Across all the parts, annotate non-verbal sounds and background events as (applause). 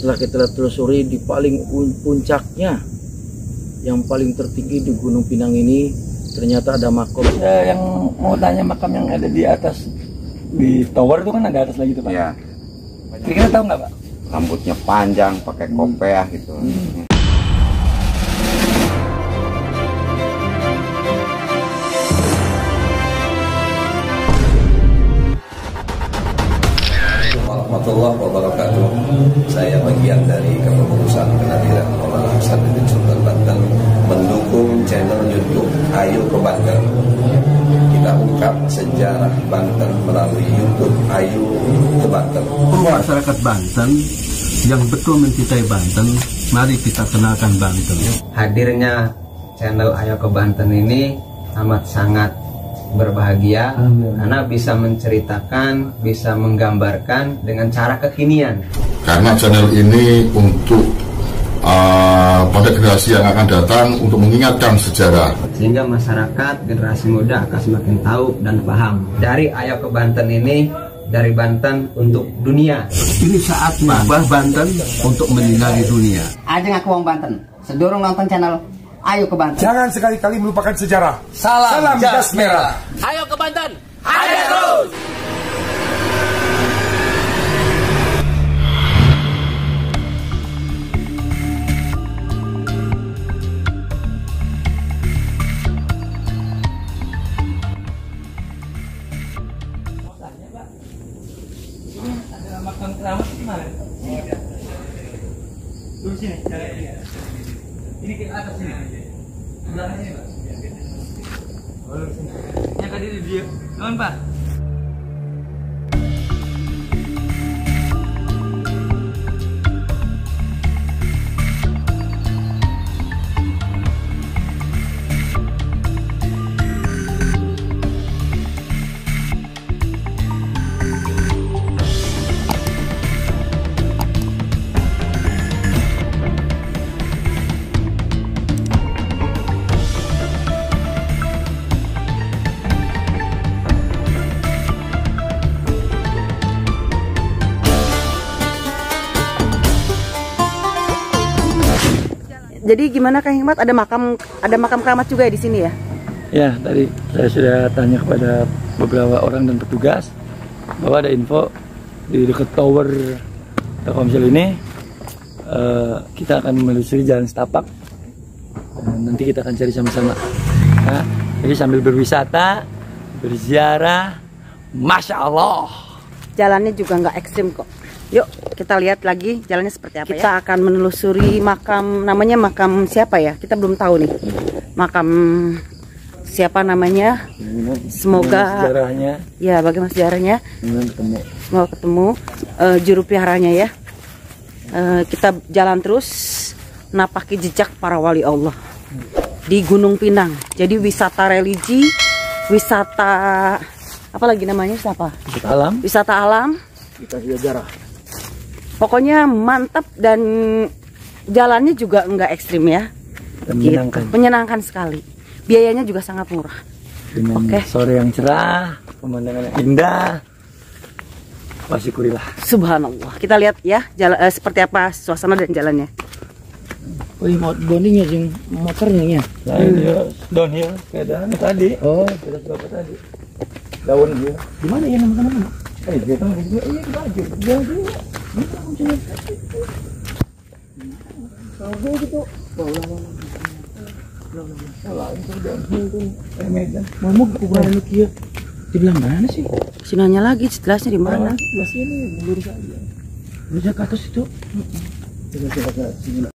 setelah kita telusuri di paling un- puncaknya yang paling tertinggi di Gunung Pinang ini ternyata ada makom Ya, yang mau tanya makam yang ada di atas di tower itu kan ada atas lagi tuh pak. Ya, Kira-kira tahu nggak pak? rambutnya panjang, pakai kopiah gitu. warahmatullahi wabarakatuh. Saya bagian dari kepengurusan kehadiran Maulana Hasanuddin Sultan Banten mendukung channel YouTube Ayo ke Banten. Kita ungkap sejarah Banten melalui YouTube Ayo ke Banten. masyarakat Banten yang betul mencintai Banten, mari kita kenalkan Banten. hadirnya channel Ayo ke Banten ini amat sangat berbahagia karena bisa menceritakan, bisa menggambarkan dengan cara kekinian. Karena channel ini untuk uh, pada generasi yang akan datang untuk mengingatkan sejarah Sehingga masyarakat generasi muda akan semakin tahu dan paham. Dari Ayo ke Banten ini dari Banten untuk dunia. Ini saat mengubah Banten untuk menyinari dunia. Ajeng aku wong Banten. Sedurung nonton channel Ayo ke Banten. Jangan sekali-kali melupakan sejarah. Salam, jas merah. Ayo ke Banten. Makam Ini ke Jadi gimana Kang Hikmat? Ada makam ada makam keramat juga ya di sini ya? Ya, tadi saya sudah tanya kepada beberapa orang dan petugas bahwa ada info di dekat tower Telkomsel ini eh, kita akan menelusuri jalan setapak dan nanti kita akan cari sama-sama. Nah, jadi sambil berwisata, berziarah, masya Allah. Jalannya juga nggak ekstrim kok. Yuk kita lihat lagi jalannya seperti apa kita akan menelusuri makam namanya makam siapa ya? Kita belum tahu nih. Makam siapa namanya? Semoga sejarahnya ya bagaimana sejarahnya? ketemu. Semoga ketemu eh, juru peliharanya ya. Eh, kita jalan terus napaki jejak para wali Allah di Gunung Pinang. Jadi wisata religi, wisata apa lagi namanya? Wisata apa? Alam Wisata alam. kita sejarah Pokoknya mantap dan jalannya juga nggak ekstrim ya. dan Gitu. menyenangkan Menyenangkan sekali. Biayanya juga sangat murah. dengan Oke. sore yang cerah, pemandangan yang indah. Wasyukurilah. Subhanallah. Kita lihat ya jala- eh, seperti apa suasana dan jalannya. Wih, mau bondingnya sing motornya ya. Nah, dia downhill sepeda tadi. Oh, sepeda berapa tadi? Daun dia. Di mana ya nama nama? Eh, dia kan dia iya kita aja. Dia dia. Mau mau kuburan lu kia. Di belah mana sih? Sinanya lagi, jelasnya di mana? Belah sini, lurus aja. Lurus ke atas itu. Sini.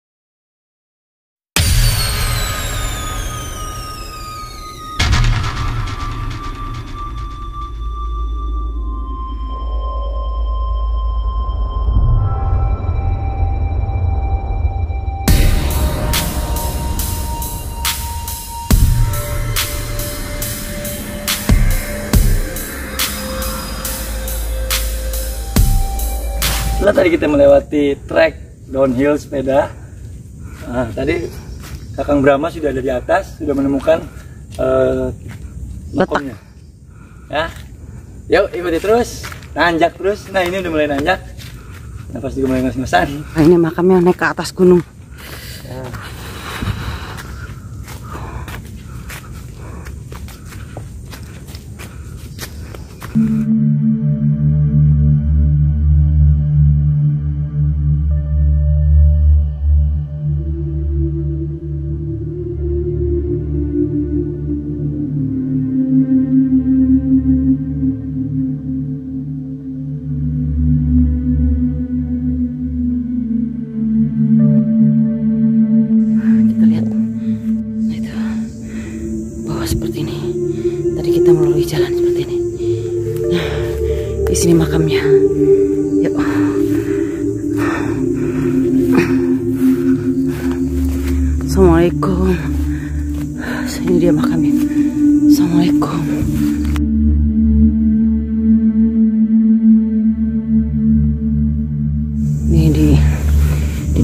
Setelah tadi kita melewati trek downhill sepeda, nah, tadi Kakang Brahma sudah ada di atas, sudah menemukan makomnya. Ya, yuk ikuti terus, nanjak terus. Nah ini udah mulai nanjak. nafas juga mulai ngas-ngasan Nah, ini makamnya naik ke atas gunung.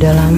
Dalam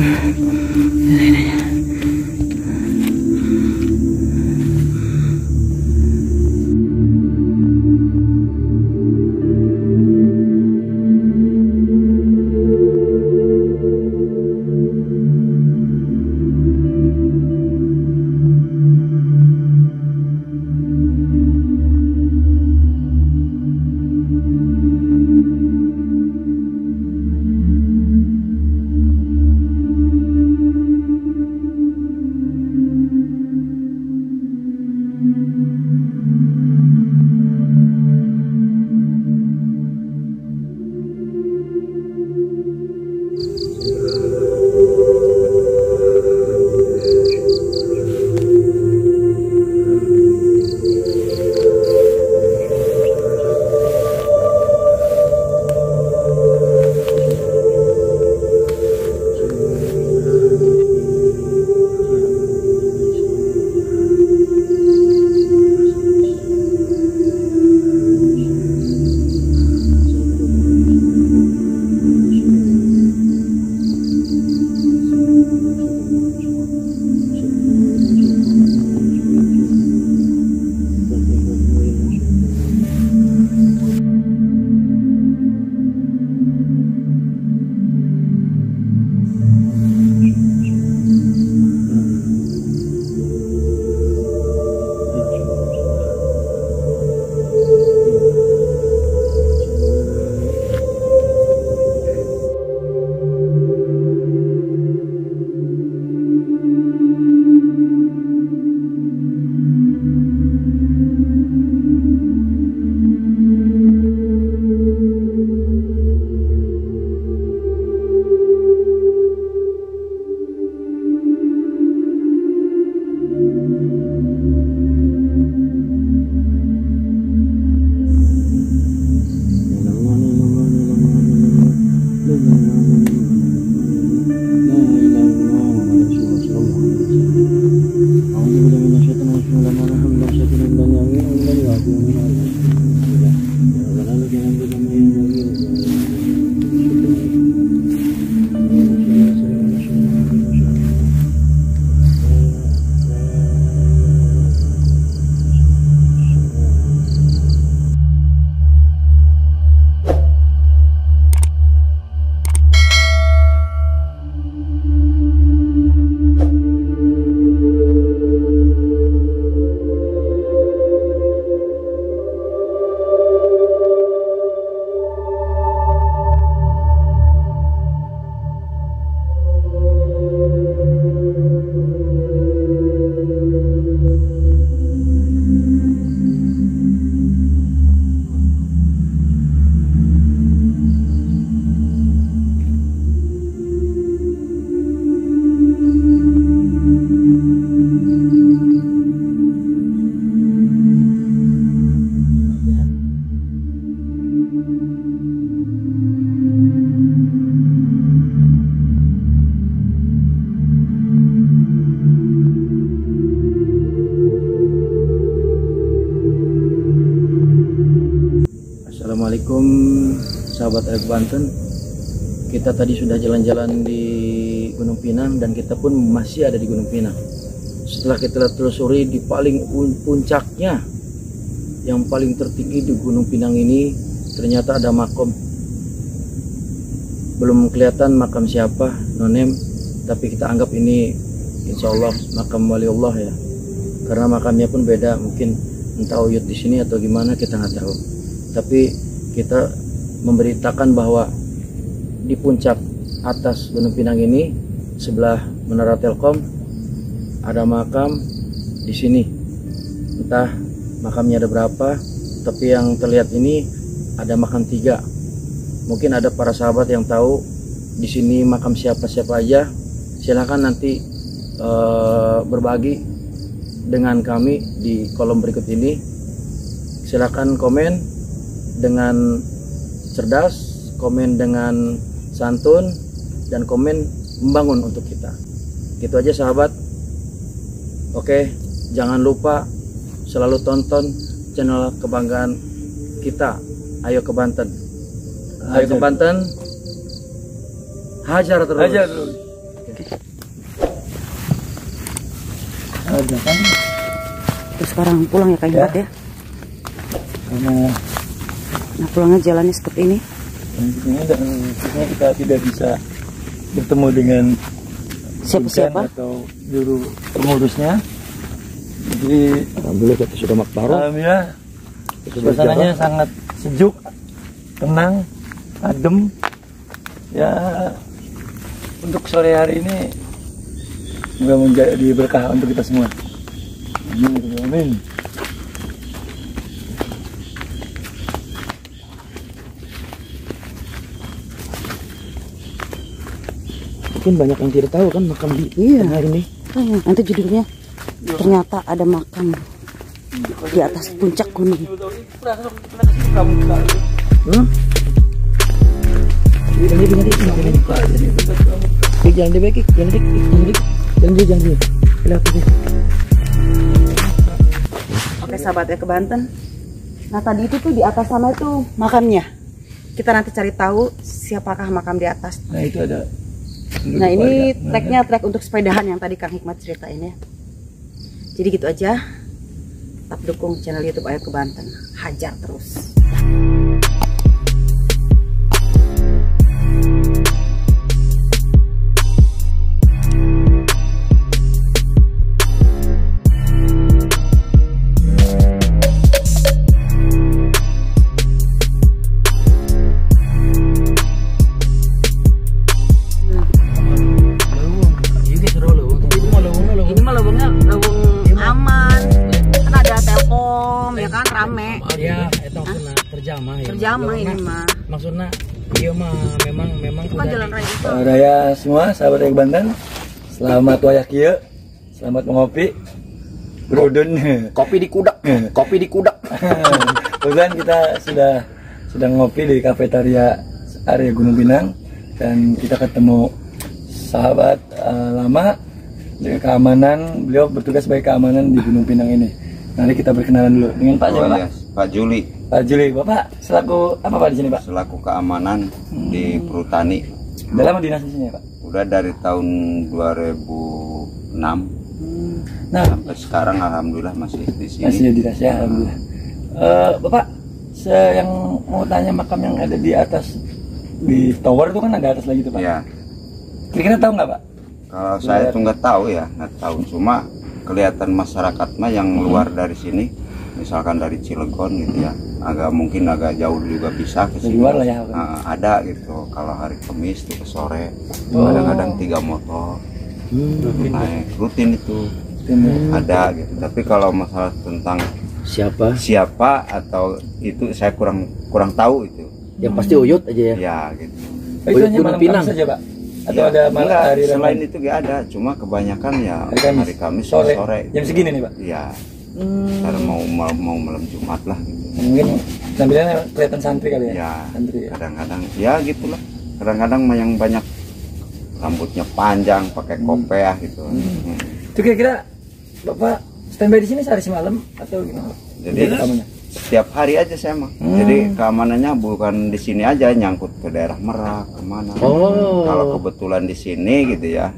Assalamualaikum sahabat Air Banten. Kita tadi sudah jalan-jalan di Gunung Pinang dan kita pun masih ada di Gunung Pinang. Setelah kita telusuri di paling pun- puncaknya Yang paling tertinggi di Gunung Pinang ini Ternyata ada makom. Belum kelihatan makam siapa nonem tapi kita anggap ini insya Allah makam wali Allah ya. Karena makamnya pun beda mungkin entah uyut di sini atau gimana kita nggak tahu. Tapi kita memberitakan bahwa di puncak atas Gunung Pinang ini sebelah Menara Telkom ada makam di sini. Entah makamnya ada berapa tapi yang terlihat ini ada makam tiga. Mungkin ada para sahabat yang tahu di sini makam siapa-siapa aja. Silahkan nanti uh, berbagi dengan kami di kolom berikut ini. Silahkan komen dengan cerdas komen dengan santun dan komen membangun untuk kita gitu aja sahabat oke jangan lupa selalu tonton channel kebanggaan kita ayo ke Banten Ayo ke Banten. Hajar terus. Hajar terus. Ada kan? Terus sekarang pulang ya Kak ya. ya. Karena nah pulangnya jalannya seperti ini. Ini dan kita tidak bisa bertemu dengan siapa-siapa atau juru pengurusnya. Jadi alhamdulillah kita sudah makbaro. Alhamdulillah. Suasananya sangat sejuk, tenang, adem ya untuk sore hari ini semoga menjadi berkah untuk kita semua amin amin mungkin banyak yang tidak tahu kan makam di iya. hari ini. Oh, nanti judulnya ternyata ada makam di atas puncak gunung. Hmm? jangan baik Oke sahabat ya ke Banten. Nah tadi itu tuh di atas sana itu makamnya. Kita nanti cari tahu siapakah makam di atas. Nah itu ada Nah ini treknya trek untuk sepedahan yang tadi Kang Hikmat ceritain ya. Jadi gitu aja. Tetap dukung channel youtube Ayo ke Banten Hajar terus terjamah ini mah maksudnya iya mah memang memang bukan jalan raya itu? Raya semua sahabat yang Banten selamat wayak kia selamat mengopi. Brodon kopi di kudak. Kopi di kudak. (laughs) Kemudian kita sudah sedang ngopi di kafetaria area Gunung Pinang. Dan kita ketemu sahabat uh, lama dengan keamanan. Beliau bertugas sebagai keamanan di Gunung Pinang ini. Nanti kita berkenalan dulu. Dengan Pak oh, Pak Pak Juli Pak Juli, Bapak selaku apa Pak di sini Pak? Selaku keamanan hmm. di Perhutani. Udah lama dinas di sini ya Pak? Udah dari tahun 2006. Hmm. Nah, sampai sekarang alhamdulillah masih di sini. Masih di dinas ya, alhamdulillah. Uh, Bapak, saya yang mau tanya makam yang ada di atas di tower itu kan ada atas lagi tuh Pak. Iya. Kira-kira tahu nggak Pak? Kalau saya tuh nggak tahu ya, nggak tahu. Cuma kelihatan masyarakat mah yang hmm. luar dari sini misalkan dari Cilegon gitu ya agak mungkin agak jauh juga bisa ke sini. luar lah ya nah, ada gitu kalau hari Kamis itu ke sore kadang-kadang oh. tiga motor. Hmm. naik rutin itu. Hmm. ada gitu tapi kalau masalah tentang siapa? siapa atau itu saya kurang kurang tahu itu. Yang pasti uyut aja ya. Ya gitu. Uyut gunung pinang. saja pak? Atau ya, ada malah hari selain itu gak ada cuma kebanyakan ya hari Kamis, hari Kamis sore. sore. Jam segini nih pak? Ya hmm. karena mau mau, mau malam Jumat lah gitu. mungkin tampilannya kelihatan santri kali ya, ya santri ya. kadang-kadang ya gitulah kadang-kadang yang banyak rambutnya panjang pakai hmm. kopiah gitu hmm. Hmm. itu kira-kira bapak standby di sini sehari semalam atau gimana jadi setiap hari aja saya mah hmm. jadi keamanannya bukan di sini aja nyangkut ke daerah Merak ke mana oh. kalau kebetulan di sini gitu ya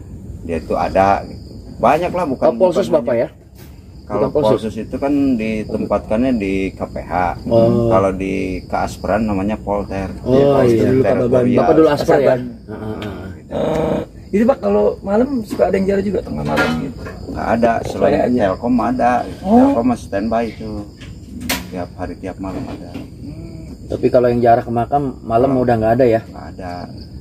dia itu ada gitu banyak lah bukan oh, bukan bapak ya Kalau Bukan Polsus. Polsus itu kan ditempatkannya di KPH. Oh. Kalau di Kaasperan namanya Polter. Oh, Polter iya. Bapak dulu aspar ya? Eh, itu pak kalau malam suka ada yang jalan juga tengah malam gitu. Nggak ada, selain aja. Telkom ada. Oh. Telkom masih standby itu. Tiap hari tiap malam ada. Tapi kalau yang jarak ke makam malam udah nggak ada ya? Nggak ada.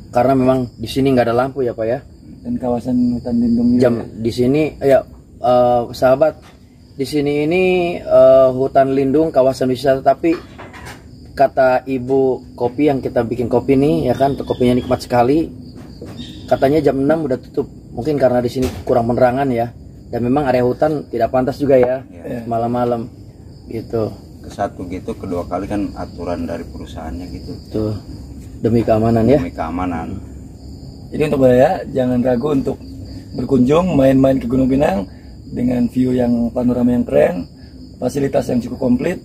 Karena memang di sini nggak ada lampu ya pak ya? Dan kawasan hutan lindung. Jam di sini ya eh, sahabat di sini ini eh, hutan lindung kawasan wisata tapi kata ibu kopi yang kita bikin kopi nih ya kan kopinya nikmat sekali katanya jam 6 udah tutup. Mungkin karena di sini kurang penerangan ya. Dan memang area hutan tidak pantas juga ya Iya. malam-malam. Gitu. Ke satu gitu, kedua kali kan aturan dari perusahaannya gitu. tuh demi keamanan ya. Demi keamanan. Jadi untuk Budaya jangan ragu untuk berkunjung main-main ke Gunung Pinang dengan view yang panorama yang keren, fasilitas yang cukup komplit,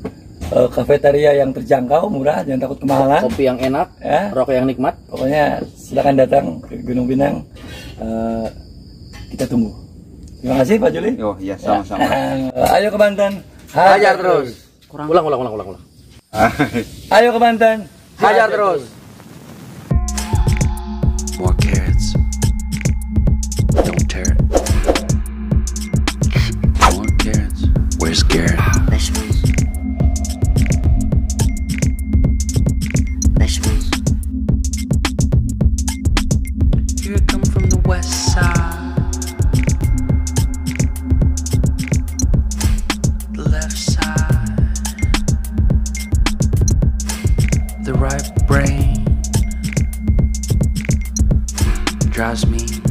eh, kafeteria yang terjangkau, murah, jangan takut kemahalan. kopi yang enak Ya, rokok yang nikmat pokoknya silakan datang ke Gunung Pinang. Eh, kita tunggu. Terima kasih Pak Juli. Oh iya sama-sama. Eh, (laughs) ayo ke Banten. hajar terus ulang ulang ulang ulang ulang Ayo ke Banten. hajar terus More carrots. Carrots. Garrett? Vegetables. Vegetables. Here I come from the west side. The left side. The right brain drives me